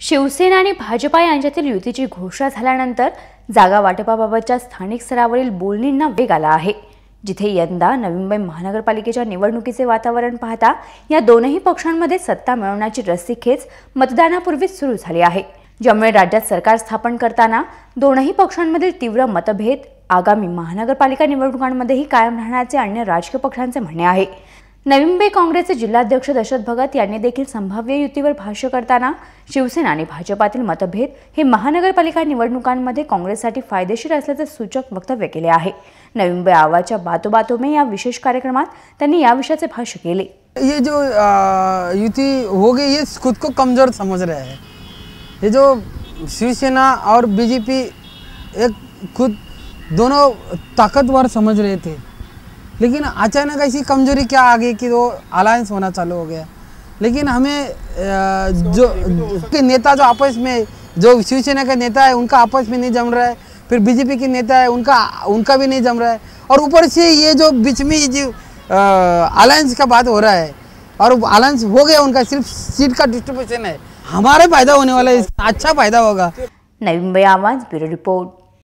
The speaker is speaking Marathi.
शिवसेना आणि भाजपा यांच्यातील युतीची घोषणा झाल्यानंतर जागा वाटपाबाबतच्या स्थानिक स्तरावरील बोलणींना वेग आला आहे. जिथे यंदा नवी मुंबई महानगरपालिकेच्या निवडणुकीचे वातावरण पाहता या दोनही पक्षांमध्ये सत्ता मिळवण्याची रस्सीखेच मतदानापूर्वीच सुरू झाली आहे. ज्यामुळे राज्यात सरकार स्थापन करताना दोनही पक्षांमधील तीव्र मतभेद आगामी महानगरपालिका निवडणुकांमध्येही कायम राहण्याचे अन्य राजकीय पक्षांचे म्हणणे आहे. नवी मुंबई काँग्रेसचे जिल्हाध्यक्ष दशरथ भगत यांनी देखील संभाव्य युतीवर भाष्य करताना शिवसेना आणि भाजपातील मतभेद हे महानगरपालिका निवडणुकांमध्ये काँग्रेससाठी फायदेशीर असल्याचे सूचक वक्तव्य केले आहे. नवी मुंबई आवाजच्या बातो में या विशेष कार्यक्रमात त्यांनी या विषयाचे भाष्य केले. ये जो युती हो गई ये खुद को कमज़ोर समझ रहे हैं। ये जो शिवसेना और बीजेपी एक खुद दोनों ताकतवर समझ रहे थे। लेकिन अचानक ऐसी कमज़ोरी क्या आ गई कि वो अलायंस होना चालू हो गया? लेकिन हमें जो, के नेता जो आपस में, जो शिवसेना का नेता है, उनका आपस में नहीं जम रहा है, फिर बीजेपी के नेता है, उनका उनका भी नहीं जम रहा है। और ऊपर से ये जो बीच में जो अलायंस का बात हो रहा है, और अलायंस हो गया उनका, सिर्फ़ सीट का डिस्ट्रीब्यूशन है, हमारे फ़ायदा होने वाला है अच्छा फ़ायदा होगा। नवी मुंबई आवाज़, ब्यूरो रिपोर्ट।